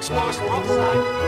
Exposed world side.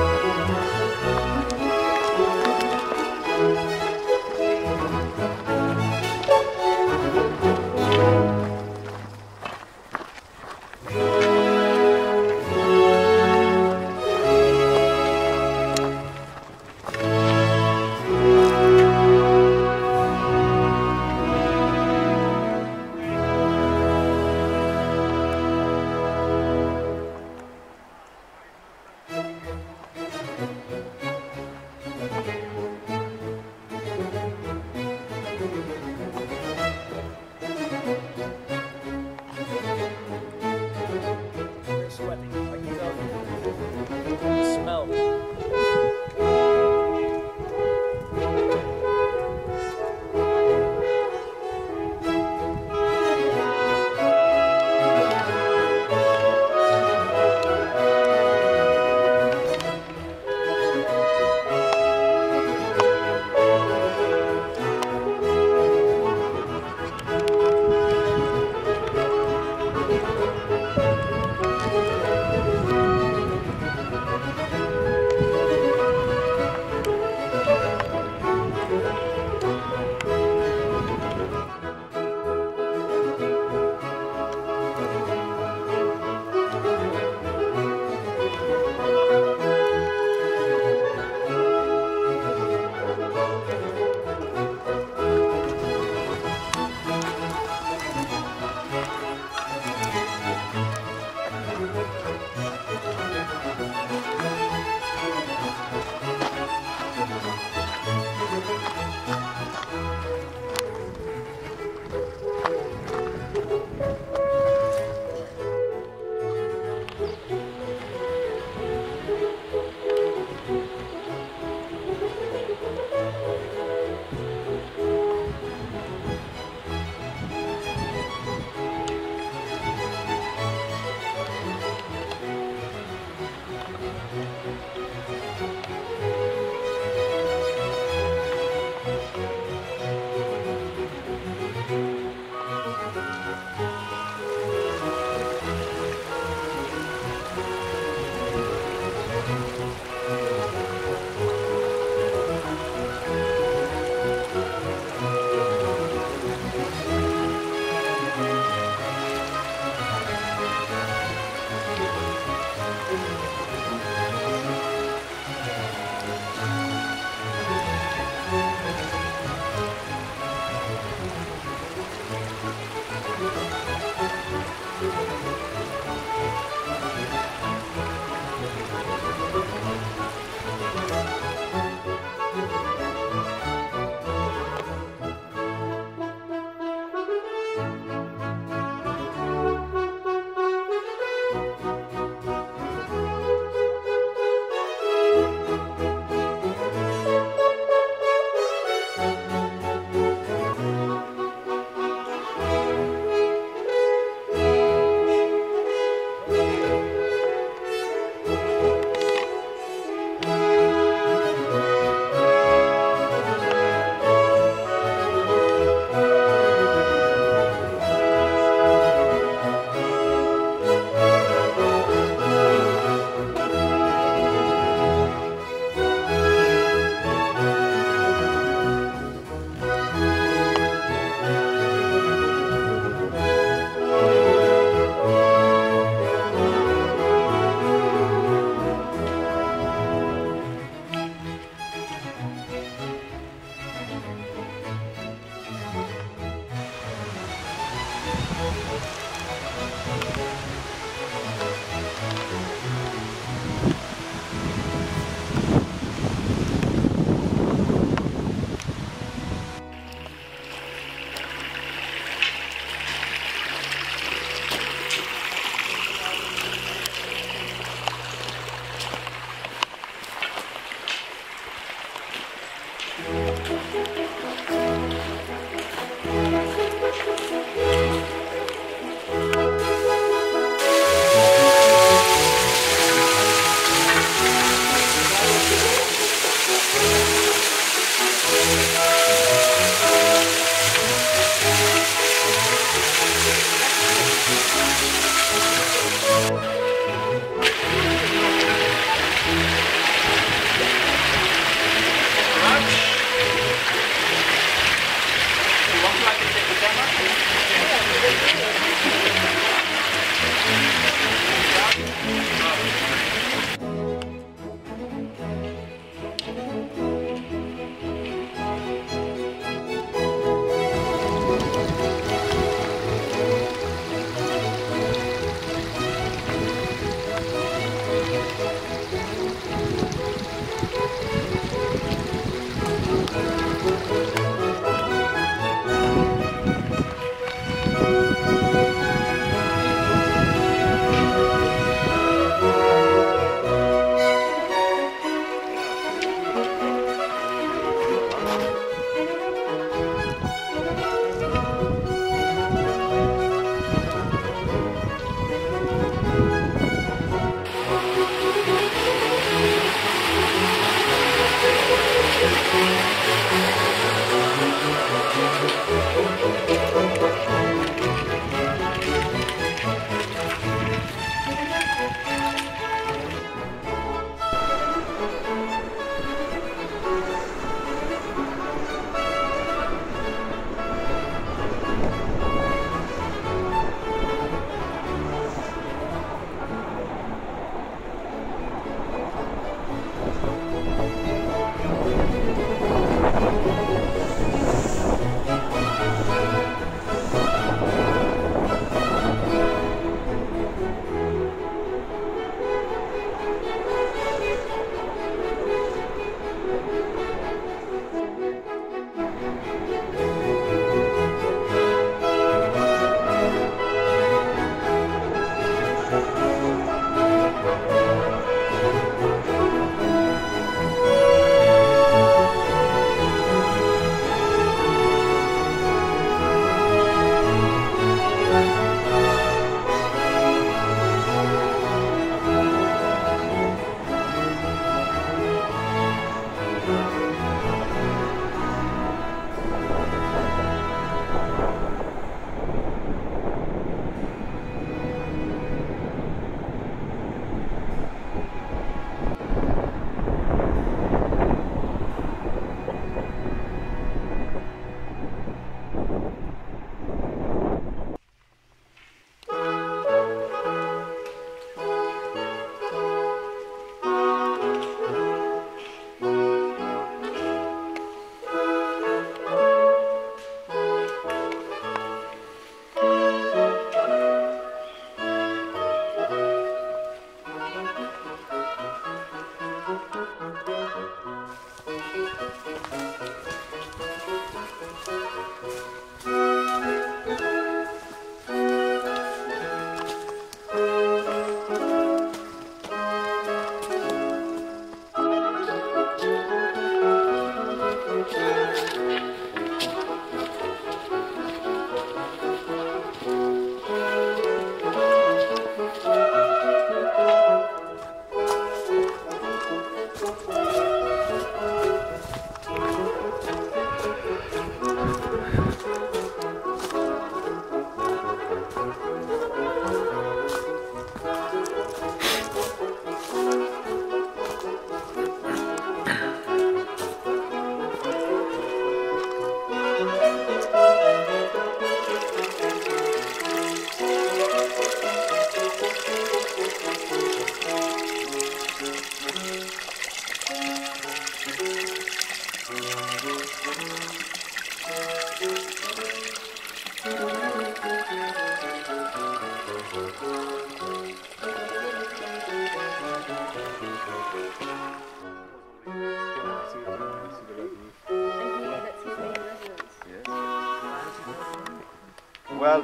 Well,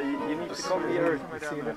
you, you need to come here to see the,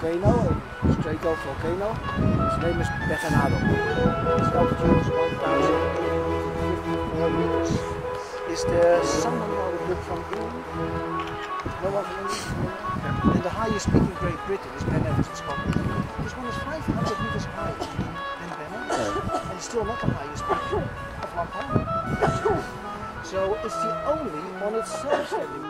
volcano, a straight-up volcano. Its name is Bejenado. Its altitude is 1,854 meters. Is there someone who would look from England? No one from England? And the highest peak in Great Britain is Ben Nevis in Scotland. This one is 500 meters higher than Ben Nevis. And it's still not the highest peak of La Palma. So it's the only on its self-standing.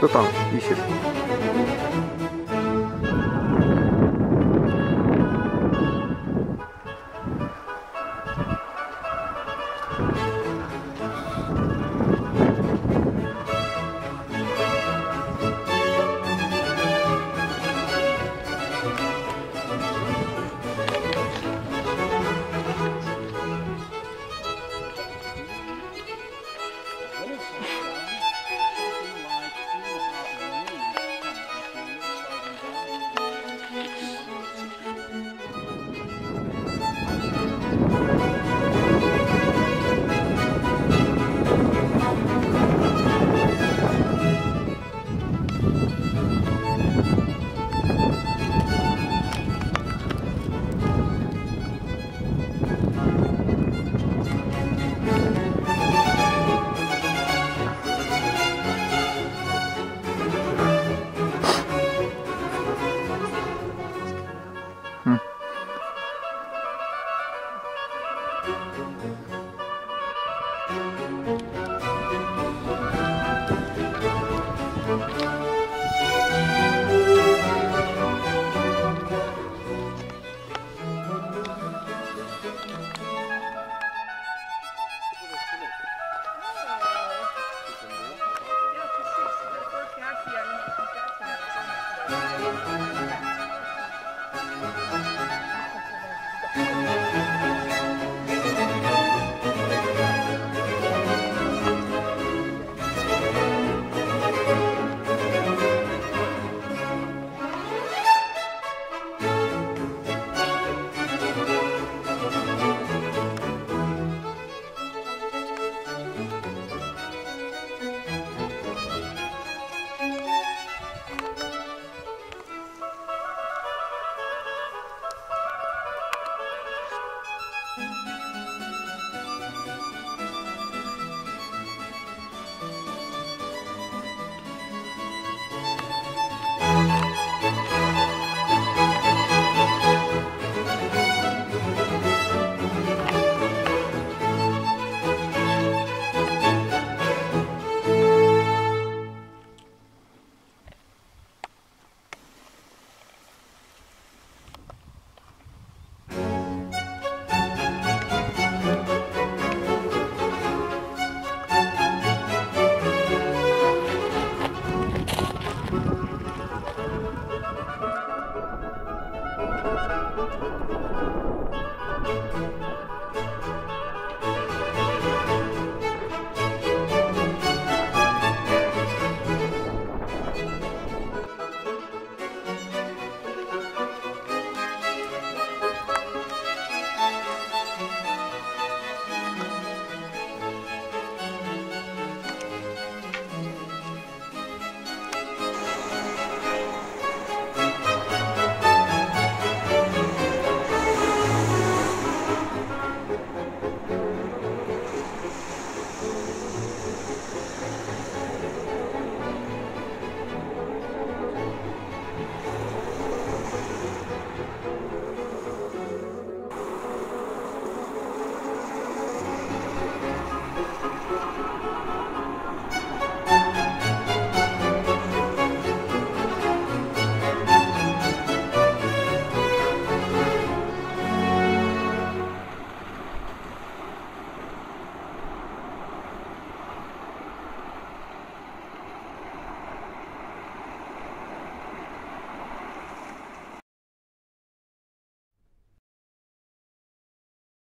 что-то там висит.